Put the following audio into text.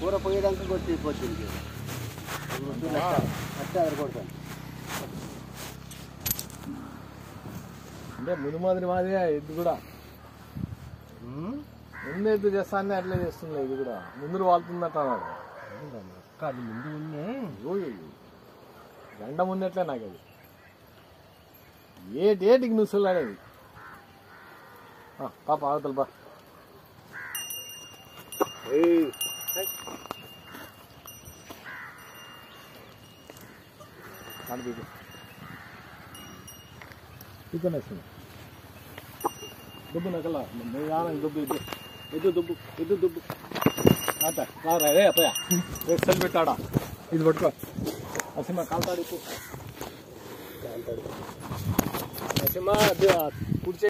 కూర పోయేదాకా కొట్టి పోతుంది అట్టే అది కొడతాను అంటే ముందు మాదిరి మాదిరిగా ఇది కూడా. ముందు ఎద్దు చేస్తానే అట్లే చేస్తుంది ఇది కూడా. ముందు వాళ్తుందట అది ముందు ఉండే. గంట ముందట్లే నాకు అది ఏ డేటికి నువ్వు ಪಾಪ ಆಗದಲ್ ಬಾ ಕಾಣ್ಬೇಕು ಇದನ್ನ ದುಬ್ಬು ನಗಲ್ಲ ಯಾರ ದುಬ್ಬು ಇದು ಇದು ದುಬ್ಬು ಇದು ದುಬ್ಬು ಆಟ ಕಾರ ಏ ಅಪ್ಪಯ್ಯ ಏ ಸೆಲ್ ಬಿಟ್ಟಾಡ ಇದು ಬಡ್ಕೋ ಹಸಿಮ ಕಾಲ್ತಾಡಿತ್ತು ಕಾಲ್ತಾಡಿ ಹಸಿಮ ಅದು ಕುಡ್ಚೆ